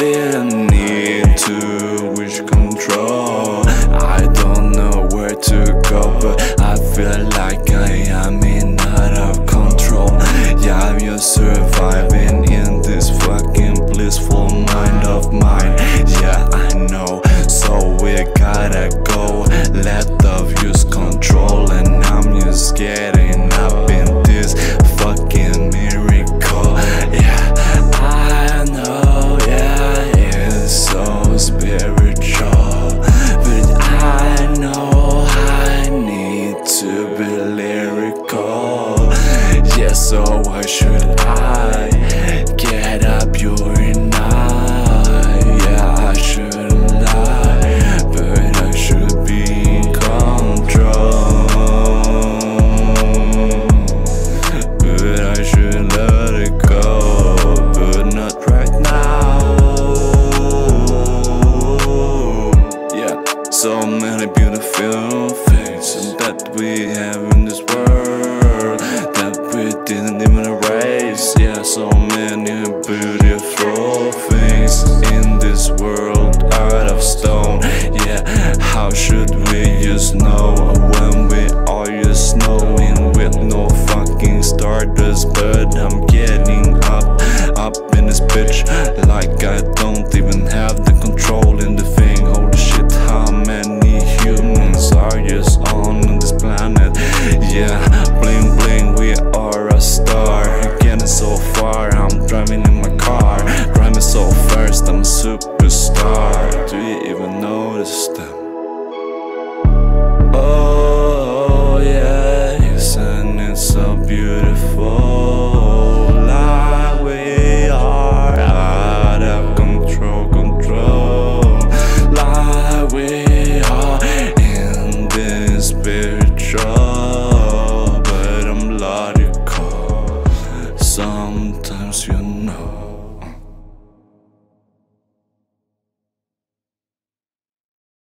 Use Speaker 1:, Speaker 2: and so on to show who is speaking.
Speaker 1: feel a need to wish control. I don't know where to go but I feel like I am in out of control. Yeah, I'm just surviving in this fucking blissful mind of mine. Yeah, I know, so we gotta go. Let the views control and I'm just scared so many beautiful things that we have in this world that we didn't even erase. Yeah, so many beautiful things in this world out of stone. Yeah, how should we superstar.